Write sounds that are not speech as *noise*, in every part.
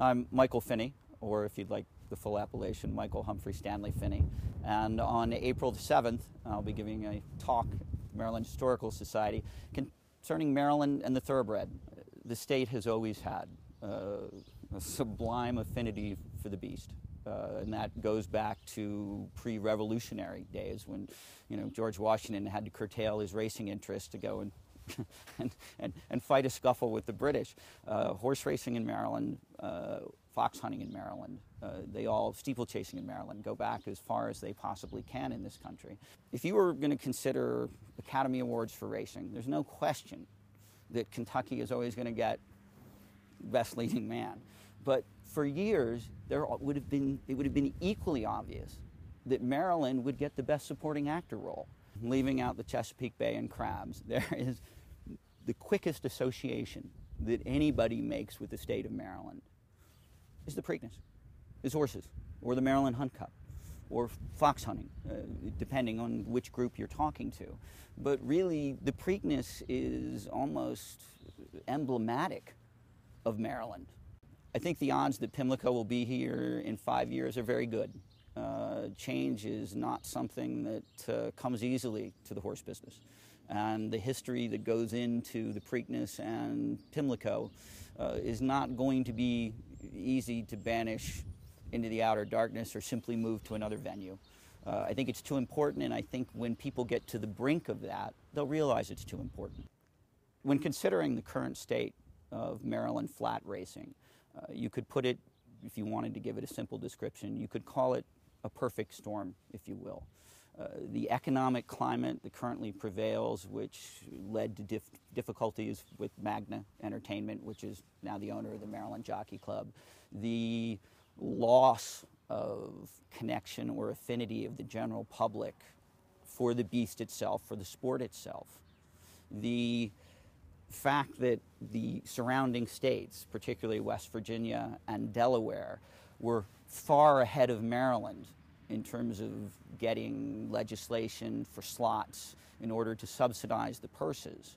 I'm Michael Finney, or if you'd like the full appellation, Michael Humphrey Stanley Finney. And on April the 7th, I'll be giving a talk at Maryland Historical Society concerning Maryland and the thoroughbred. The state has always had uh, a sublime affinity for the beast. Uh, and that goes back to pre-revolutionary days when, you know, George Washington had to curtail his racing interest to go and *laughs* and, and, and, fight a scuffle with the British. Uh, horse racing in Maryland, uh, fox hunting in Maryland, uh, they all, steeplechasing in Maryland, go back as far as they possibly can in this country. If you were going to consider Academy Awards for racing, there's no question that Kentucky is always going to get best leading man. But for years, there would have been, it would have been equally obvious that Maryland would get the best supporting actor role. Leaving out the Chesapeake Bay and crabs, *laughs* there is the quickest association that anybody makes with the state of Maryland is the Preakness, is horses, or the Maryland Hunt Cup, or fox hunting, uh, depending on which group you're talking to. But really, the Preakness is almost emblematic of Maryland. I think the odds that Pimlico will be here in five years are very good. Uh, change is not something that uh, comes easily to the horse business. And the history that goes into the Preakness and Pimlico uh, is not going to be easy to banish into the outer darkness or simply move to another venue. Uh, I think it's too important, and I think when people get to the brink of that, they'll realize it's too important. When considering the current state of Maryland flat racing, uh, you could put it, if you wanted to give it a simple description, you could call it a perfect storm, if you will. Uh, the economic climate that currently prevails, which led to dif difficulties with Magna Entertainment, which is now the owner of the Maryland Jockey Club, the loss of connection or affinity of the general public for the beast itself, for the sport itself, the fact that the surrounding states, particularly West Virginia and Delaware, were far ahead of Maryland in terms of getting legislation for slots in order to subsidize the purses.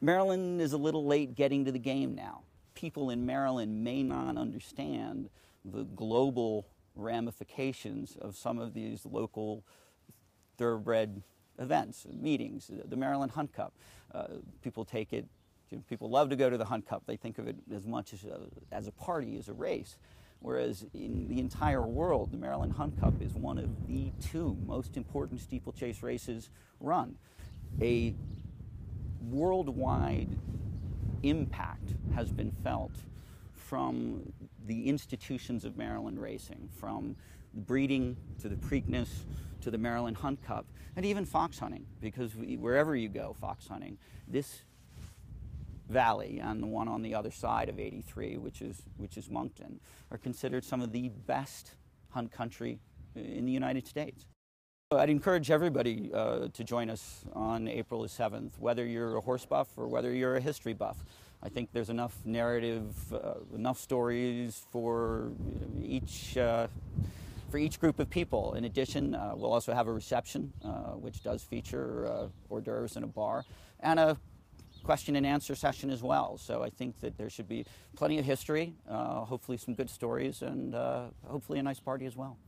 Maryland is a little late getting to the game now. People in Maryland may not understand the global ramifications of some of these local thoroughbred events, meetings, the Maryland Hunt Cup. Uh, people take it, people love to go to the Hunt Cup. They think of it as much as a, as a party, as a race. Whereas in the entire world, the Maryland Hunt Cup is one of the two most important steeplechase races run. A worldwide impact has been felt from the institutions of Maryland racing, from the breeding to the Preakness to the Maryland Hunt Cup, and even fox hunting, because wherever you go fox hunting, this valley and the one on the other side of 83, which is, which is Monkton, are considered some of the best hunt country in the United States. I'd encourage everybody uh, to join us on April the 7th, whether you're a horse buff or whether you're a history buff. I think there's enough narrative, uh, enough stories for each uh, for each group of people. In addition, uh, we'll also have a reception, uh, which does feature uh, hors d'oeuvres and a bar, and a question and answer session as well. So I think that there should be plenty of history, uh, hopefully some good stories, and uh, hopefully a nice party as well.